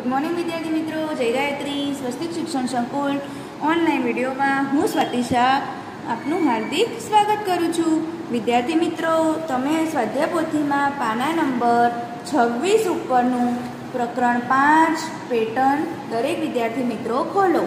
Good morning વિદ્યાર્થી મિત્રો. જય ગાયત્રી. સ્વસ્તિક શિક્ષણ સંકુલ ઓનલાઈન વિડીયોમાં હું સ્વાતિ શાહ આપનું હાર્દિક સ્વાગત કરું છું. વિદ્યાર્થી મિત્રો, તમે સ્વાધ્યાય પોથીમાં પાના નંબર છવ્વીસ ઉપરનું પ્રકરણ પાંચ પેટર્ન દરેક વિદ્યાર્થી મિત્રો ખોલો.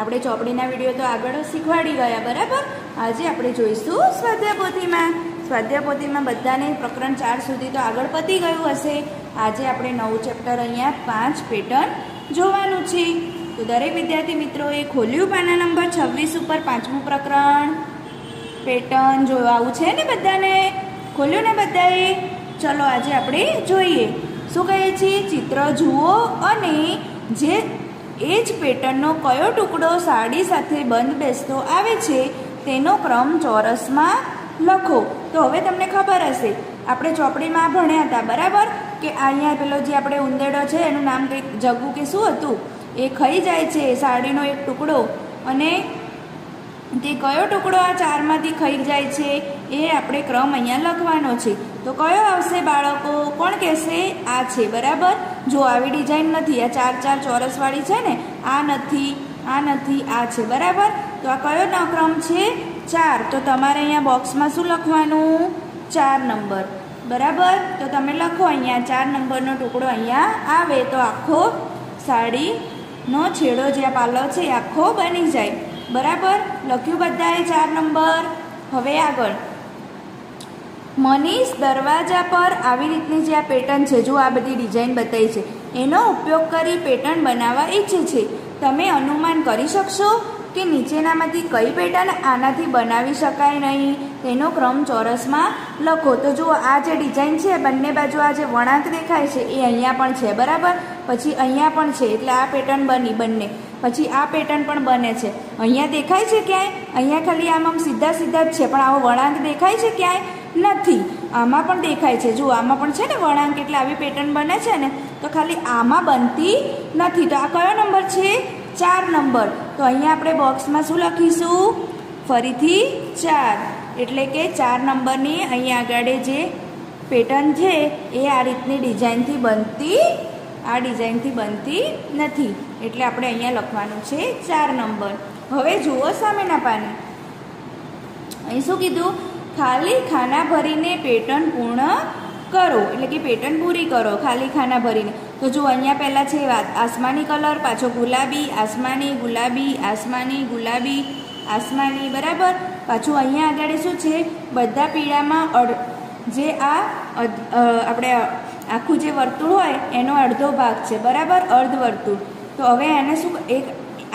આપણે ચોપડીના વીડિયો તો આગળ શીખવાડી ગયા, બરાબર? આજે આપણે જોઈશું સ્વાધ્યાય પોથીમાં. સ્વાધ્યાય બધાને પ્રકરણ ચાર સુધી તો આગળ પતી ગયું હશે. આજે આપણે નવું ચેપ્ટર અહીંયા પાંચ પેટર્ન જોવાનું છે. તો દરેક વિદ્યાર્થી મિત્રોએ ખોલ્યું પાના નંબર છવ્વીસ ઉપર પાંચમું પ્રકરણ. પેટર્ન જોવાવું છે ને બધાને? ખોલ્યું ને બધાએ? ચલો, આજે આપણે જોઈએ. શું કહે છે ચિત્ર જુઓ અને જે એ જ પેટર્નનો કયો ટુકડો સાડી સાથે બંધ બેસતો આવે છે, તેનો ક્રમ ચોરસમાં લખો. તો હવે તમને ખબર હશે, આપણે ચોપડીમાં ભણ્યા હતા, બરાબર? કે અહીંયા પેલો જે આપણે ઉંદેડો છે, એનું નામ કંઈક જગુ કે શું હતું? એ ખાઈ જાય છે, સાડીનો એક ટુકડો. અને તે કયો ટુકડો આ ચારમાંથી ખાઈ જાય છે, એ આપણે ક્રમ અહીંયા લખવાનો છે. તો કયો આવશે બાળકો? કોણ કહેશે? આ છે, બરાબર? જો આવી ડિઝાઇન નથી, આ ચાર ચાર ચોરસવાળી છે ને, આ નથી આ નથી, આ છે, બરાબર? તો આ કયો ક્રમ છે? ચાર, તો તમારે અહીંયા બોક્સમાં શું લખવાનું? ચાર નંબર. બરાબર? તો તમે લખો અહીંયા, ચાર નંબરનો ટુકડો અહીંયા આવે, તો આખો સાડીનો છેડો જે આ પાલવ છે આખો બની જાય. બરાબર? લખ્યું બધાએ ચાર નંબર. હવે આગળ. મનીષ દરવાજા પર આવી રીતની જે આ પેટર્ન છે જો આ બધી ડિઝાઇન બતાવી છે. એનો ઉપયોગ કરી પેટર્ન બનાવવા ઈચ્છે છે. તમે અનુમાન કરી શકશો? કે નીચેનામાંથી કઈ પેટર્ન આનાથી બનાવી શકાય નહીં? તેનો ક્રમ ચોરસમાં લખો. તો જુઓ, આ જે ડિઝાઇન છે, બંને બાજુ આ જે વળાંક દેખાય છે, એ અહીંયા પણ છે, બરાબર? પછી અહીંયા પણ છે, એટલે આ પેટર્ન બની બંને. પછી આ પેટર્ન પણ બને છે. અહીંયા દેખાય છે ક્યાંય? અહીંયા ખાલી આમ આમ સીધા સીધા જ છે, પણ આવો વળાંક દેખાય છે ક્યાંય? નથી. આમાં પણ દેખાય છે. જુઓ, આમાં પણ છે ને વળાંક, એટલે આવી પેટર્ન બને છે ને, તો ખાલી આમાં બનતી નથી. તો આ કયો નંબર છે? ચાર નંબર. તો અહીંયા આપણે બોક્સમાં શું લખીશું? ફરીથી ચાર. એટલે કે ચાર નંબરની અહીંયા આગળ જે પેટર્ન છે, એ આ રીતની ડિઝાઇનથી બનતી, આ ડિઝાઇનથી બનતી નથી. એટલે આપણે અહીંયા લખવાનું છે ચાર નંબર. હવે જુઓ સામેના પાને. અહીં શું કીધું? ખાલી ખાના ભરીને પેટર્ન પૂર્ણ કરો. એટલે કે પેટર્ન પૂરી કરો, ખાલી ખાના ભરીને. તો જો અહીંયા પહેલાં છે વાત, આસમાની કલર, પાછો ગુલાબી, આસમાની ગુલાબી આસમાની ગુલાબી, આસમાની બરાબર? પાછું અહીંયા આગળ શું છે? બધા પીળામાં અડ, જે આ આપણે આખું જે વર્તુળ હોય, એનો અડધો ભાગ છે, બરાબર? અર્ધ વર્તુળ તો હવે એને શું, એક,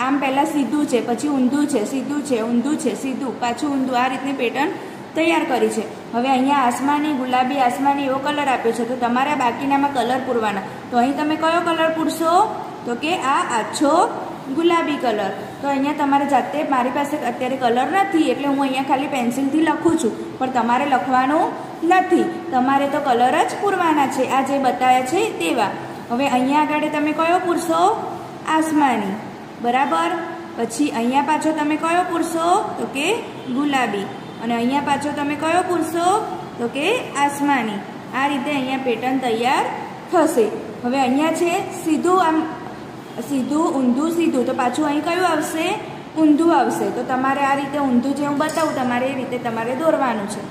આમ પહેલાં સીધું છે, પછી ઊંધું છે, સીધું છે, ઊંધું છે, સીધું, પાછું ઊંધું, આ રીતની પેટર્ન તૈયાર કરી છે. હવે અહીંયા આસમાની, ગુલાબી આસમાની એવો કલર આપ્યો છે. તો તમારા બાકીનામાં કલર પૂરવાના. તો અહીં તમે કયો કલર પૂરશો? તો કે આ આછો ગુલાબી કલર. તો અહીંયા તમારે જાતે મારી પાસે અત્યારે કલર નથી, એટલે હું અહીંયા ખાલી પેન્સિલથી લખું છું. પણ તમારે લખવાનું નથી. તમારે તો કલર જ પૂરવાના છે. આ જે બતાવ્યા છે તેવા. હવે અહીંયા આગળ તમે કયો પૂરશો? આસમાની. બરાબર? પછી અહીંયા પાછો તમે કયો પૂરશો? તો કે ગુલાબી. અને અહીંયા પાછો તમે કયો પૂરશો? તો કે આસમાની. આ રીતે અહીંયા પેટર્ન તૈયાર થશે. હવે અહીંયા છે સીધું આમ, સીધું, ઊંધું, સીધું. તો પાછું અહીં કયું આવશે? ઊંધું આવશે. તો તમારે આ રીતે ઊંધું જે હું બતાવું, તમારે એ રીતે તમારે દોરવાનું છે.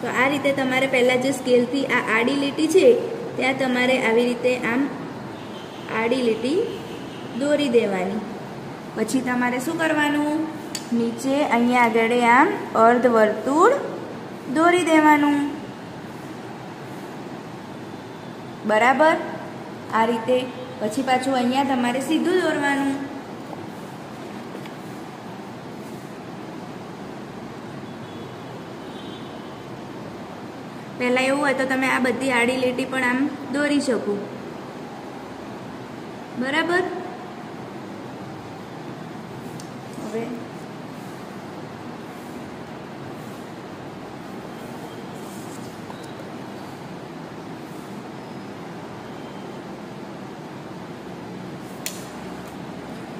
તો આ રીતે તમારે પહેલાં જે સ્કેલથી આ આડી લીટી છે, ત્યાં તમારે આવી રીતે આમ આડી લીટી દોરી દેવાની. પછી તમારે શું કરવાનું? નીચે અહીંયા આગળ આમ અર્ધ વર્તુળ દોરી દેવાનું. બરાબર? આ રીતે. પછી પાછું અહીંયા તમારે સીધું દોરવાનું. પહેલાં એવું હોય તો તમે આ બધી આડી લીટી પણ આમ દોરી શકો. બરાબર? હવે.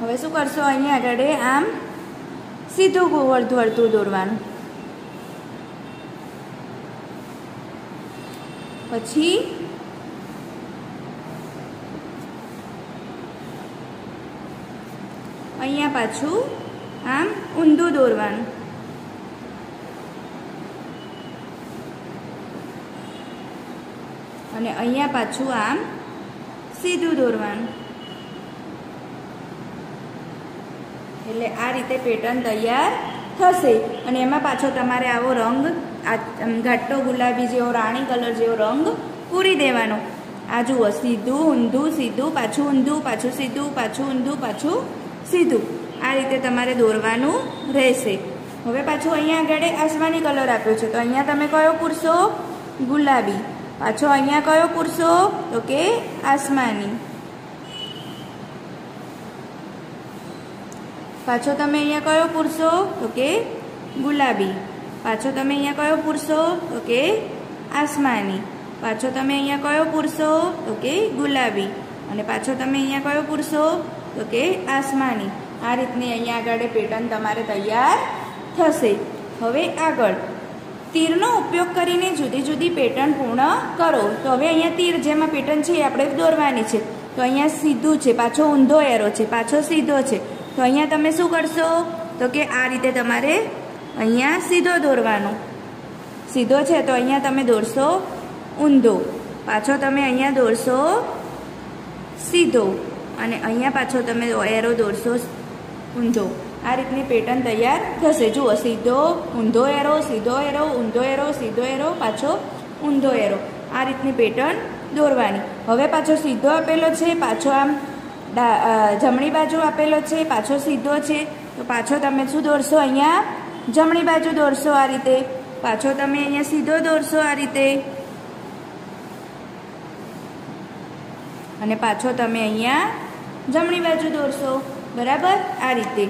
હવે શું કરશો? અહીંયા આગળ આમ સીધું વર્ધું વર્તુળ દોરવાનું. પછી અહીંયા પાછું ઊંધું દોરવાનું. અને અહીંયા પાછું આમ સીધું દોરવાનું. એટલે આ રીતે પેટર્ન તૈયાર થશે. અને એમાં પાછો તમારે આવો રંગ, આ ઘાટો ગુલાબી જેવો, રાણી કલર જેવો રંગ પૂરી દેવાનો. આ જુઓ, સીધું, ઊંધું, સીધું, પાછું ઊંધું, પાછું સીધું, પાછું ઊંધું, પાછું સીધું. આ રીતે તમારે દોરવાનું રહેશે. હવે પાછું અહીંયા આગળ આસમાની કલર આપ્યો છે. તો અહીંયા તમે કયો પૂરશો? ગુલાબી. પાછો અહીંયા કયો પૂરશો? તો કે આસમાની. પાછો તમે અહીંયા કયો પૂરશો? તો કે ગુલાબી. પાછો તમે અહીંયા કયો પૂરશો? તો કે આસમાની. પાછો તમે અહીંયા કયો પૂરશો? તો કે ગુલાબી. અને પાછો તમે અહીંયા કયો પૂરશો? તો કે આસમાની. આ રીતની અહીંયા આગળ પેટર્ન તમારે તૈયાર થશે. હવે આગળ. તીરનો ઉપયોગ કરીને જુદી જુદી પેટર્ન પૂર્ણ કરો. તો હવે અહીંયા તીર જેમાં પેટર્ન છે એ આપણે દોરવાની છે. તો અહીંયા સીધું છે, પાછો ઊંધો એરો છે, પાછો સીધો છે. તો અહીંયા તમે શું કરશો? તો કે આ રીતે તમારે અહીંયા સીધો દોરવાનો. સીધો છે તો અહીંયા તમે દોરશો ઊંધો. પાછો તમે અહીંયા દોરશો સીધો. અને અહીંયા પાછો તમે એરો દોરશો ઊંધો. આ રીતની પેટર્ન તૈયાર થશે. જુઓ, સીધો ઊંધો એરો સીધો એરો ઊંધો એરો સીધો એરો પાછો ઊંધો એરો આ રીતની પેટર્ન દોરવાની. હવે પાછો સીધો આપેલો છે, પાછો આમ જમણી બાજુ આપેલો છે, પાછો સીધો છે. તો પાછો તમે શું દોરશો? અહીંયા જમણી બાજુ દોરશો આ રીતે. પાછો તમે અહીંયા સીધો દોરશો આ રીતે. અને પાછો તમે અહીંયા જમણી બાજુ દોરશો. બરાબર? આ રીતે.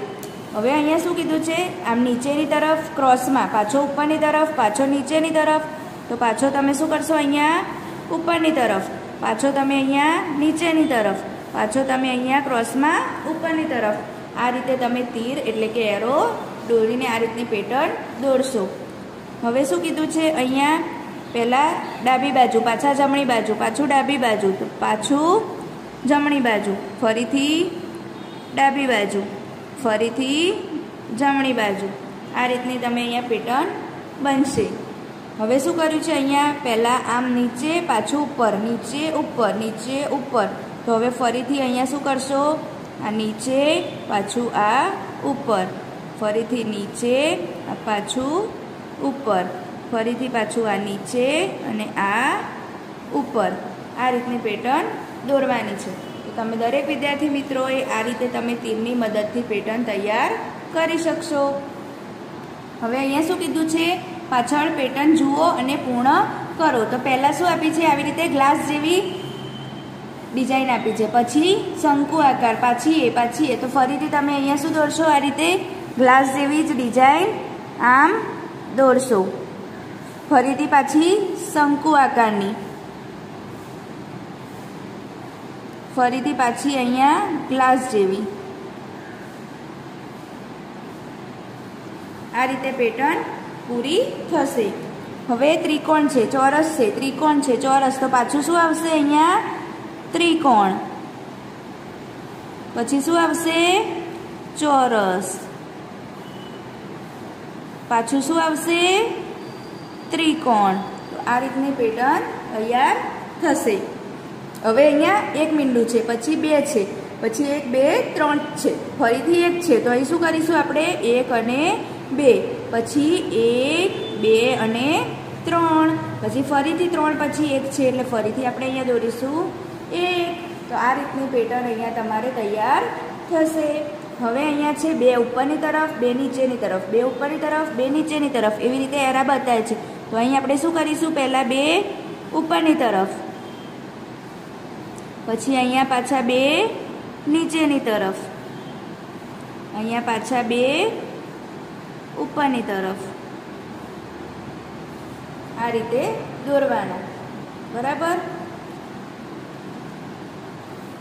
હવે અહીંયા શું કીધું છે? આમ નીચેની તરફ ક્રોસમાં, પાછો ઉપરની તરફ, પાછો નીચેની તરફ. તો પાછો તમે શું કરશો અહીંયા? ઉપરની તરફ. પાછો તમે અહીંયા નીચેની તરફ. પાછો તમે અહીંયા ક્રોસમાં ઉપરની તરફ. આ રીતે તમે તીર એટલે કે એરો દોરીને આ રીતની પેટર્ન દોરશો. હવે શું કીધું છે અહીંયા? પહેલાં ડાબી બાજુ, પાછા જમણી બાજુ, પાછું ડાબી બાજુ, તો પાછું જમણી બાજુ. ફરીથી ડાબી બાજુ, ફરીથી જમણી બાજુ. આ રીતની તમે અહીંયા પેટર્ન બનશે. હવે શું કર્યું છે અહીંયા? પહેલાં આમ નીચે, પાછું ઉપર, નીચે ઉપર નીચે, ઉપર. તો હવે ફરીથી અહીંયા શું કરશો? આ નીચે, પાછું આ ઉપર. ફરીથી નીચે, આ પાછું ઉપર. ફરીથી પાછું આ નીચે અને આ ઉપર. આ રીતની પેટર્ન દોરવાની છે. તો તમે દરેક વિદ્યાર્થી મિત્રોએ આ રીતે તમે તીરની મદદથી પેટર્ન તૈયાર કરી શકશો. હવે અહીંયા શું કીધું છે? પાછળ પેટર્ન જુઓ અને પૂર્ણ કરો. તો પહેલાં શું આપી છે? આવી રીતે ગ્લાસ જેવી ડિઝાઇન આપી છે. પછી શંકુ આકાર, પાછી એ પાછી એ. તો ફરીથી તમે અહીંયા શું દોરશો? આ રીતે ગ્લાસ જેવી જ ડિઝાઇન આમ દોરશો. ફરીથી પાછી શંકુ આકારની. ફરીથી પાછી અહીંયા ગ્લાસ જેવી. આ રીતે પેટર્ન પૂરી થશે. હવે ત્રિકોણ છે, ચોરસ છે, ત્રિકોણ છે, ચોરસ. તો પાછું શું આવશે અહીંયા? ત્રિકોણ. પછી શું આવશે? ચોરસ. પાછું શું આવશે? ત્રિકોણ. તો આ રીતની પેટર્ન તૈયાર થશે. હવે અહીંયા એક મીંડું છે, પછી બે છે, પછી એક, બે, ત્રણ છે. ફરીથી એક છે. તો અહીં શું કરીશું આપણે? એક અને બે. પછી એક, બે અને ત્રણ. પછી ફરીથી ત્રણ, પછી એક છે. એટલે ફરીથી આપણે અહીંયા દોરીશું એક. તો આ રીતની પેટર્ન અહીંયા તમારે તૈયાર થશે. હવે અહીંયા છે બે ઉપરની તરફ, બે નીચેની તરફ. બે ઉપરની તરફ, બે નીચેની તરફ. એવી રીતે એરા બતાવે છે. તો અહીં આપણે શું કરીશું? પહેલાં બે ઉપરની તરફ. પછી અહીંયા પાછા બે, નીચેની તરફ. અહીંયા પાછા બે, ઉપરની તરફ. આ રીતે દોરવાનું. બરાબર?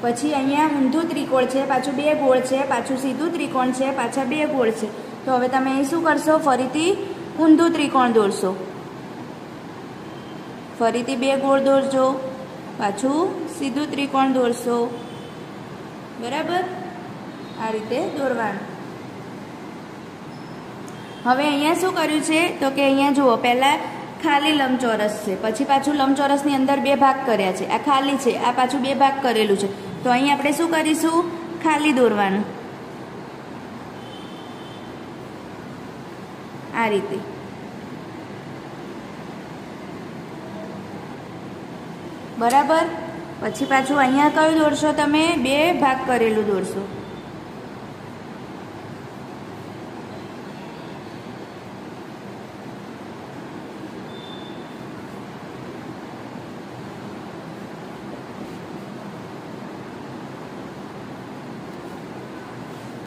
પછી અહીંયા ઊંધું ત્રિકોણ છે, પાછું બે ગોળ છે, પાછું સીધું ત્રિકોણ છે, પાછા બે ગોળ છે. તો હવે તમે અહીં શું કરશો? ફરીથી ઊંધું ત્રિકોણ દોરશો. ફરીથી બે ગોળ દોરજો. પાછું સીધું ત્રિકોણ દોરશો. બરાબર? આ રીતે દોરવાનું. હવે અહીંયા શું કર્યું છે? તો કે અહીંયા જુઓ, પહેલાં ખાલી લંબચોરસ છે. પછી પાછું લંબચોરસની અંદર બે ભાગ કર્યા છે. આ ખાલી છે, આ પાછું બે ભાગ કરેલું છે. તો અહીં આપણે શું કરીશું? ખાલી દોરવાનું. આ રીતે. બરાબર? પછી પાછું અહીંયા કયું દોરશો તમે? બે ભાગ કરેલું દોરશો.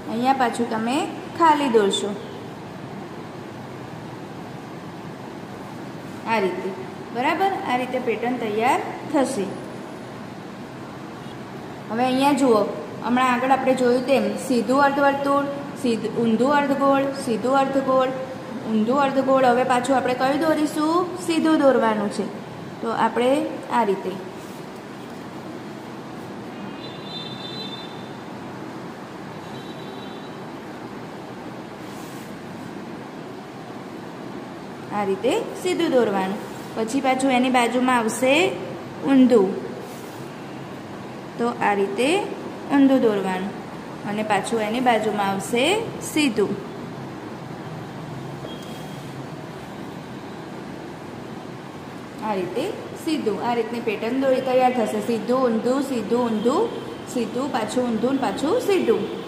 અહીંયા પાછું તમે ખાલી દોરશો. આ રીતે. બરાબર? આ રીતે પેટર્ન તૈયાર થશે. હવે અહીંયા જુઓ. હમણાં આગળ આપણે જોયું તેમ સીધું અર્ધવર્તુળ, સીધું, ઊંધું અર્ધગોળ, સીધું અર્ધગોળ, ઊંધું અર્ધગોળ. હવે પાછું આપણે કયું દોરીશું? સીધું દોરવાનું છે. તો આપણે આ રીતે. આ રીતે સીધું દોરવાનું. પછી પાછું એની બાજુમાં આવશે ઊંધું. તો આ રીતે ઊંધું દોરવાનું. અને પાછું એની બાજુમાં આવશે સીધું. આ રીતે સીધું. આ રીતની પેટર્ન દોરી તૈયાર થશે. સીધું, ઊંધું સીધું ઊંધું, સીધું, પાછું ઊંધું, પાછું સીધું.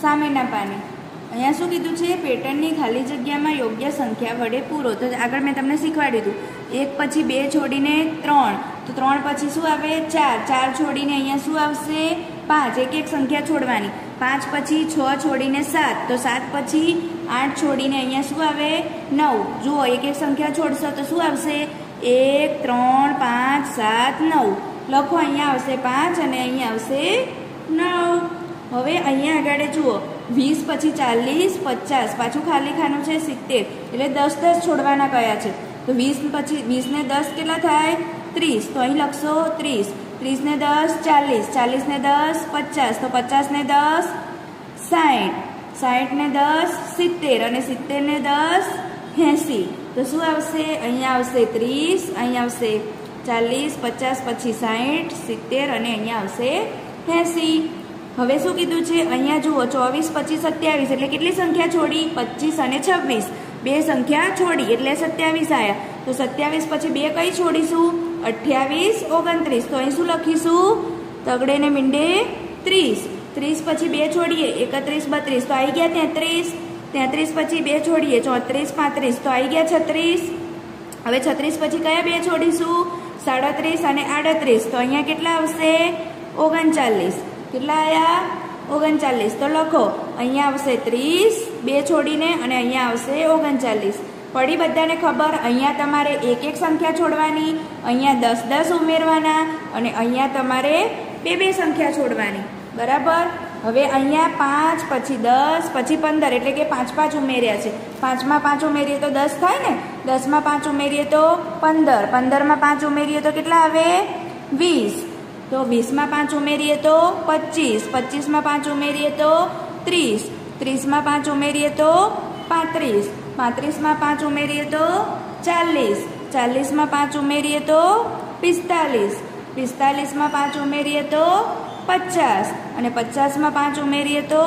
સામેના પાને. અહીંયા શું કીધું છે? પેટર્નની ખાલી જગ્યામાં યોગ્ય સંખ્યા વડે પૂરો તો આગળ મેં તમને શીખવાડ્યું હતું એક પછી બે છોડીને ત્રણ. તો ત્રણ પછી શું આવે? ચાર. ચાર છોડીને અહીંયા શું આવશે? પાંચ. એક એક સંખ્યા છોડવાની. પાંચ પછી છ છોડીને સાત. તો સાત પછી આઠ છોડીને અહીંયા શું આવે? નવ. જુઓ, એક એક સંખ્યા છોડશો તો શું આવશે? એક, ત્રણ, પાંચ, સાત, નવ. લખો, અહીંયા આવશે પાંચ અને અહીંયા આવશે નવ. હવે અહીંયા આગળ જુઓ. વીસ પછી ચાલીસ, પચાસ. પાછું ખાલી ખાનું છે સિત્તેર. એટલે દસ દસ છોડવાના કયા છે? તો વીસ પછી વીસને દસ કેટલા થાય? ત્રીસ. તો અહીં લખશો ત્રીસ. ત્રીસને દસ, ચાલીસ. ચાલીસને દસ, પચાસ. તો પચાસને દસ સાઠ સાઠને દસ, સિત્તેર. અને સિત્તેરને દસ, એંસી. તો શું આવશે? અહીંયા આવશે ત્રીસ અહીંયા આવશે ચાલીસ, પચાસ પછી સાઠ સિત્તેર અને અહીંયા આવશે એંસી. હવે શું કીધું છે? અહીંયા જુઓ, ચોવીસ, પચીસ, સત્યાવીસ. એટલે કેટલી સંખ્યા છોડી? પચીસ અને છવ્વીસ. બે સંખ્યા છોડી, એટલે સત્યાવીસ આવ્યા તો સત્યાવીસ પછી બે કઈ છોડીશું? અઠ્યાવીસ, ઓગણત્રીસ. તો અહીં શું લખીશું? તગડે ને મીંડે ત્રીસ. ત્રીસ પછી બે છોડીએ, એકત્રીસ, બત્રીસ. તો આવી ગયા તેત્રીસ. તેત્રીસ પછી બે છોડીએ, ચોત્રીસ, પાંત્રીસ. તો આવી ગયા છત્રીસ. હવે છત્રીસ પછી કયા બે છોડીશું? સાડત્રીસ અને આડત્રીસ. તો અહીંયા કેટલા આવશે? ઓગણચાલીસ. કેટલા આવ્યા ઓગણચાલીસ. તો લખો, અહીંયા આવશે ત્રીસ. બે છોડીને અને અહીંયા આવશે ઓગણચાલીસ. પડી બધાને ખબર, અહીંયા તમારે એક એક સંખ્યા છોડવાની, અહીંયા દસ દસ ઉમેરવાના અને અહીંયા તમારે બે બે સંખ્યા છોડવાની. બરાબર? હવે અહીંયા પાંચ, પછી દસ, પછી પંદર, એટલે કે પાંચ પાંચ ઉમેર્યા છે. પાંચમાં પાંચ ઉમેરીએ તો દસ થાય ને? દસમાં પાંચ ઉમેરીએ તો પંદર. પંદરમાં પાંચ ઉમેરીએ તો કેટલા આવે? વીસ. તો વીસમાં પાંચ ઉમેરીએ તો પચીસ. પચીસમાં પાંચ ઉમેરીએ તો ત્રીસ. ત્રીસમાં પાંચ ઉમેરીએ તો પાંત્રીસ. પાંત્રીસમાં પાંચ ઉમેરીએ તો ચાલીસ. ચાલીસમાં પાંચ ઉમેરીએ તો પિસ્તાલીસ. પિસ્તાલીસમાં પાંચ ઉમેરીએ તો પચાસ. અને પચાસમાં પાંચ ઉમેરીએ તો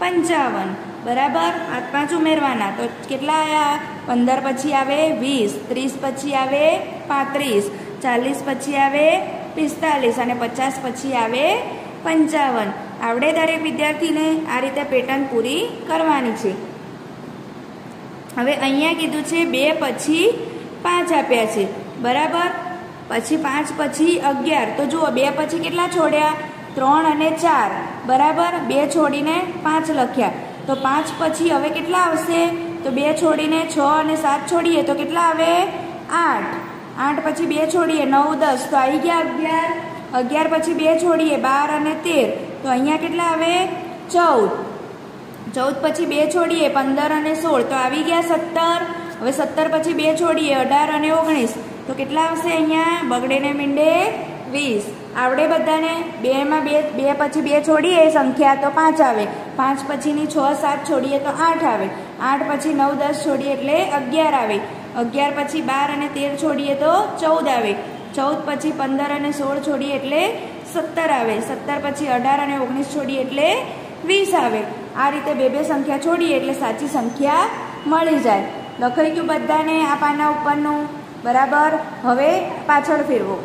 પંચાવન. બરાબર? આ પાંચ ઉમેરવાના. તો કેટલા આવ્યા પંદર પછી આવે વીસ. ત્રીસ પછી આવે પાંત્રીસ. ચાલીસ પછી આવે પિસ્તાલીસ. અને પચાસ પછી આવે પંચાવન. આવડે દરેક વિદ્યાર્થીને આ રીતે પેટર્ન પૂરી કરવાની છે. હવે અહીંયા કીધું છે બે પછી પાંચ આપ્યા છે. બરાબર? પછી પાંચ પછી અગિયાર. તો જુઓ, બે પછી કેટલા છોડ્યા? ત્રણ અને ચાર. બરાબર? બે છોડીને પાંચ લખ્યા. તો પાંચ પછી હવે કેટલા આવશે? તો બે છોડીને છ અને સાત છોડીએ તો કેટલા આવે? આઠ. આઠ પછી બે છોડીએ, નવ, દસ. તો આવી ગયા અગિયાર. અગિયાર પછી બે છોડીએ, બાર અને તેર. તો અહીંયા કેટલા આવે? ચૌદ. ચૌદ પછી બે છોડીએ, પંદર અને સોળ. તો આવી ગયા સત્તર. હવે સત્તર પછી બે છોડીએ, અઢાર અને ઓગણીસ. તો કેટલા આવશે અહીંયા? બગડે ને મીંડે વીસ. આવડે બધાને? બેમાં બે બે પછી બે છોડીએ, સંખ્યા તો પાંચ આવે. પાંચ પછીની છ, સાત છોડીએ તો આઠ આવે. આઠ પછી નવ, દસ છોડીએ એટલે અગિયાર આવે. અગિયાર પછી બાર અને તેર છોડીએ તો ચૌદ આવે. ચૌદ પછી પંદર અને સોળ છોડીએ એટલે સત્તર આવે. સત્તર પછી અઢાર અને ઓગણીસ છોડીએ એટલે વીસ આવે. આ રીતે બે બે સંખ્યા છોડીએ એટલે સાચી સંખ્યા મળી જાય. લખાઈ ગયું બધાને આ પાના ઉપરનું. બરાબર? હવે પાછળ ફેરવો.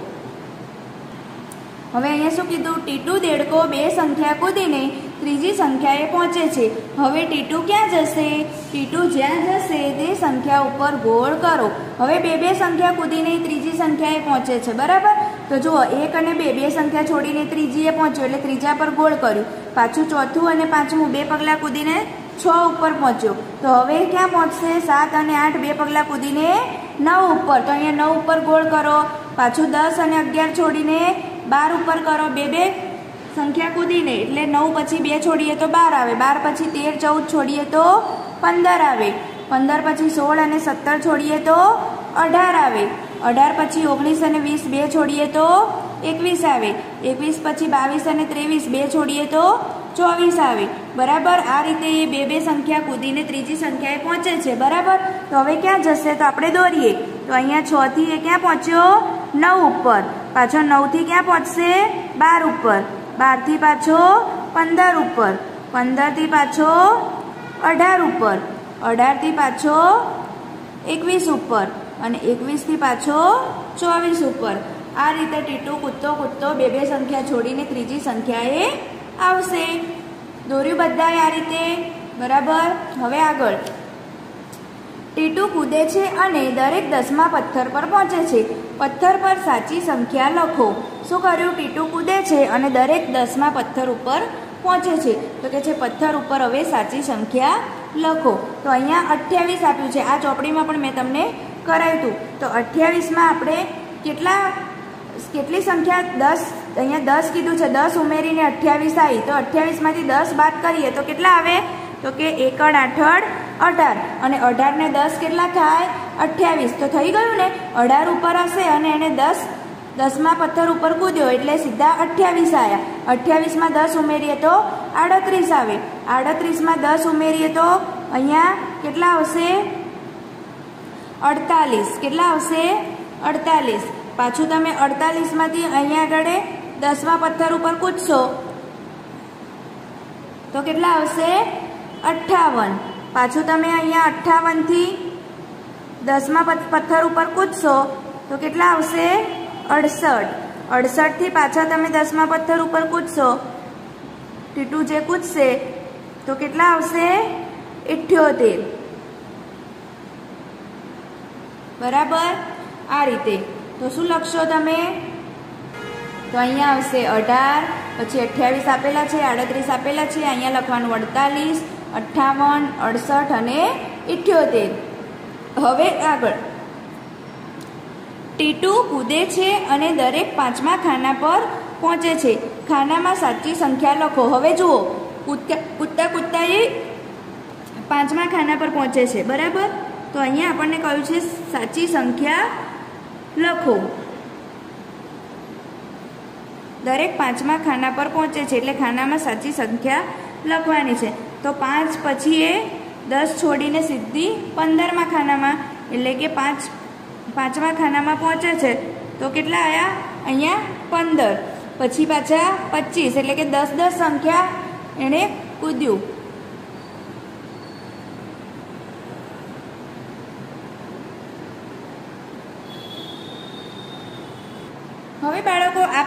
હવે અહીંયા શું કીધું? ટીટુ દેડકો બે સંખ્યા કૂદીને ત્રીજી સંખ્યાએ પહોંચે છે. હવે ટીટુ ક્યાં જશે? ટીટુ જ્યાં જશે તે સંખ્યા ઉપર ગોળ કરો. હવે બે બે સંખ્યા કૂદીને ત્રીજી સંખ્યાએ પહોંચે છે. બરાબર? તો જુઓ, એક અને બે બે સંખ્યા છોડીને ત્રીજીએ પહોંચ્યો એટલે ત્રીજા પર ગોળ કર્યું. પાછું ચોથું અને પાંચમું બે પગલાં કૂદીને છ ઉપર પહોંચ્યો. તો હવે ક્યાં પહોંચશે? સાત અને આઠ બે પગલાં કૂદીને નવ ઉપર. તો અહીંયા નવ ઉપર ગોળ કરો. પાછું દસ અને અગિયાર છોડીને બાર ઉપર કરો. બે બે સંખ્યા કૂદીને. એટલે નવ પછી બે છોડીએ તો બાર આવે. બાર પછી તેર, ચૌદ છોડીએ તો પંદર આવે. પંદર પછી સોળ અને સત્તર છોડીએ તો અઢાર આવે. અઢાર પછી ઓગણીસ અને વીસ બે છોડીએ તો એકવીસ આવે. એકવીસ પછી બાવીસ અને ત્રેવીસ બે છોડીએ તો ચોવીસ આવે. બરાબર? આ રીતે એ બે બે સંખ્યા કૂદીને ત્રીજી સંખ્યાએ પહોંચે છે. બરાબર? તો હવે ક્યાં જશે? તો આપણે દોરીએ. તો અહીંયા છથી એ ક્યાં પહોંચ્યો? નવ ઉપર. પાછો નવથી ક્યાં પહોંચશે? બાર ઉપર. બારથી પાછો પંદર ઉપર. પંદરથી પાછો અઢાર ઉપર. અઢારથી પાછો એકવીસ ઉપર. અને એકવીસથી પાછો ચોવીસ ઉપર. આ રીતે ટીટુ કૂદતો કૂદતો બે બે સંખ્યા છોડીને ત્રીજી સંખ્યાએ આવશે. દોર્યું બધાએ આ રીતે. બરાબર? હવે આગળ. ટીટુ કૂદે છે અને દરેક દસમા પથ્થર પર પહોંચે છે. પથ્થર પર સાચી સંખ્યા લખો. શું કર્યું? ટીટુ કૂદે છે અને દરેક દસમા પથ્થર ઉપર પહોંચે છે. તો કે છે પથ્થર ઉપર હવે સાચી સંખ્યા લખો. તો અહીંયા અઠ્યાવીસ આપ્યું છે. આ ચોપડીમાં પણ મેં તમને કરાવ્યું હતું. તો અઠ્યાવીસમાં આપણે કેટલા, કેટલી સંખ્યા? દસ, અહીંયા દસ કીધું છે. દસ ઉમેરીને અઠ્યાવીસ આવી. તો અઠ્યાવીસમાંથી દસ બાદ કરીએ તો કેટલા આવે? તો કે એકડ આઠડ અઢાર. અને અઢારને દસ કેટલા થાય? અઠ્યાવીસ. તો થઈ ગયું ને? અઢાર ઉપર હશે અને એને દસ, દસમાં પથ્થર ઉપર કૂદ્યો એટલે સીધા અઠ્યાવીસ આવ્યા અઠ્યાવીસમાં દસ ઉમેરીએ તો આડત્રીસ આવે. આડત્રીસમાં દસ ઉમેરીએ તો અહીંયા કેટલા આવશે? અડતાલીસ. કેટલા આવશે? અડતાલીસ. પાછું તમે અડતાલીસમાંથી અહીંયા આગળ દસમા પથ્થર ઉપર કૂદશો. તો કેટલા આવશે? અઠ્ઠાવન. પાછું તમે અહીંયા અઠ્ઠાવનથી દસમા પથ્થર ઉપર કૂદશો. તો કેટલા આવશે? અડસઠ. અડસઠથી પાછા તમે દસમા પથ્થર ઉપર કૂદશો. ટીટુ જે કૂદશે. તો કેટલા આવશે? ઇઠ્યોતેર. બરાબર? આ રીતે. તો શું લખશો તમે? તો અહીંયા આવશે અઢાર, પછી અઠ્યાવીસ આપેલા છે, આડત્રીસ આપેલા છે, અહીંયા લખવાનું અડતાલીસ, અઠ્ઠાવન, અડસઠ અને ઇઠ્યોતેર. હવે આગળ. ટીટુ કૂદે છે અને દરેક પાંચમા ખાના પર પહોંચે છે. ખાનામાં સાચી સંખ્યા લખો. હવે જુઓ. કૂદતા કૂદતા કૂદતા એ પાંચમા ખાના પર પહોંચે છે. બરાબર? તો અહીંયા આપણને કહ્યું છે, સાચી સંખ્યા લખો. દરેક પાંચમા ખાના પર પહોંચે છે, એટલે ખાનામાં સાચી સંખ્યા લખવાની છે. તો પાંચ પછી એ દસ છોડીને સીધી પંદરમા ખાનામાં, એટલે કે પાંચ, પાંચમા ખાનામાં પહોંચે છે. તો કેટલા આવ્યા અહીંયા પંદર. પછી પાછા પચીસ, એટલે કે દસ દસ સંખ્યા એણે કૂદ્યું હવે બાળકો આ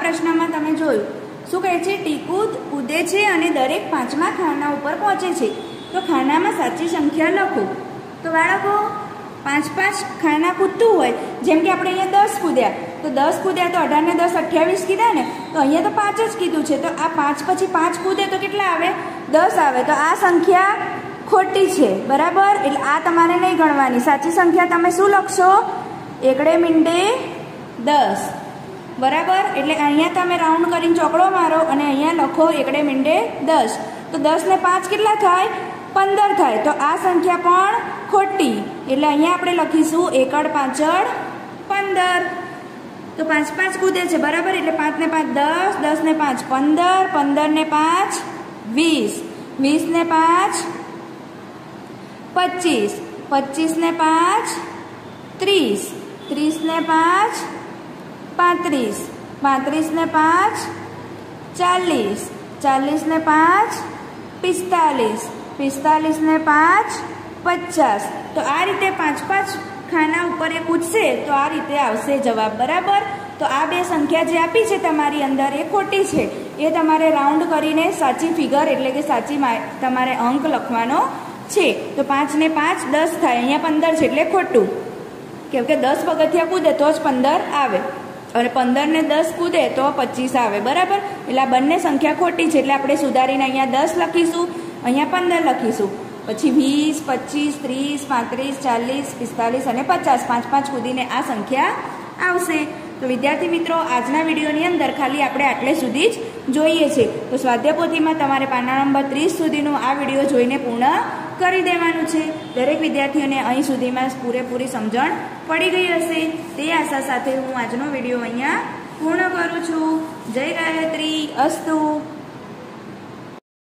પ્રશ્નમાં જોયું. શું કહે છે? ટીકું કૂદે છે અને દરેક પાંચમા ખાના ઉપર પહોંચે છે. તો ખાનામાં સાચી સંખ્યા લખો. તો બાળકો, પાંચ પાંચ ખાના કૂદતું હોય. જેમ કે આપણે અહીંયા દસ કૂદ્યા. તો દસ કૂદ્યા તો અઢારને દસ અઠ્યાવીસ કીધા ને? તો અહીંયા તો પાંચ જ કીધું છે. તો આ પાંચ પછી પાંચ કૂદે તો કેટલા આવે? દસ આવે. તો આ સંખ્યા ખોટી છે. બરાબર? એટલે આ તમારે નહીં ગણવાની. સાચી સંખ્યા તમે શું લખશો? એકડે મીંડે દસ. બરાબર? એટલે અહીંયા તમે રાઉન્ડ કરીને ચોકડો મારો અને અહીંયા લખો એકડે મીંડે દસ. તો દસ ને પાંચ કેટલા થાય? પંદર થાય. તો આ સંખ્યા પણ ખોટી. એટલે અહીંયા આપણે લખીશું એકડ પાછળ પંદર. તો પાંચ પાંચ કૂદે છે, બરાબર? એટલે પાંચ ને પાંચ દસ દસ ને પાંચ પંદર પંદર ને પાંચ વીસ. વીસ ને પાંચ પચીસ. પચીસ ને પાંચ ત્રીસ. ત્રીસ ને પાંચ પાંત્રીસ. પાંત્રીસ ને પાંચ, ચાલીસ. ચાલીસ ને પાંચ, પિસ્તાલીસ. પિસ્તાલીસ ને પાંચ, પચાસ. તો આ રીતે પાંચ પાંચ ખાના ઉપર એ પૂછશે તો આ રીતે આવશે જવાબ બરાબર. તો આ બે સંખ્યા જે આપી છે તમારી અંદર એ ખોટી છે. એ તમારે રાઉન્ડ કરીને સાચી ફિગર એટલે કે સાચી તમારે અંક લખવાનો છે. તો પાંચ ને પાંચ દસ થાય. અહીંયા પંદર છે એટલે ખોટું. કેમ કે દસ પગથિયા કૂદે તો જ પંદર આવે. અને પંદર ને દસ કૂદે તો પચીસ આવે, બરાબર? એટલે આ બંને સંખ્યા ખોટી છે, એટલે આપણે સુધારીને અહીંયા દસ લખીશું, અહીંયા પંદર લખીશું. પછી વીસ, પચીસ, ત્રીસ, પાંત્રીસ, ચાલીસ, પિસ્તાલીસ અને પચાસ, પાંચ પાંચ કૂદીને આ સંખ્યા આવશે. તો વિદ્યાર્થી મિત્રો, આજના વિડીયોની અંદર ખાલી આપણે આટલે સુધી જ જોઈએ છે. તો સ્વાધ્યાયપોથીમાં તમારે પાના નંબર ત્રીસ સુધીનું આ વીડિયો જોઈને પૂર્ણ કરી દેવાનું છે. દરેક વિદ્યાર્થીઓને અહીં સુધીમાં પૂરેપૂરી સમજણ પડી ગઈ હશે. તે આશા સાથે હું આજનો વીડિયો અહીંયા પૂર્ણ કરું છું. જય ગાયત્રી, અસ્તુ.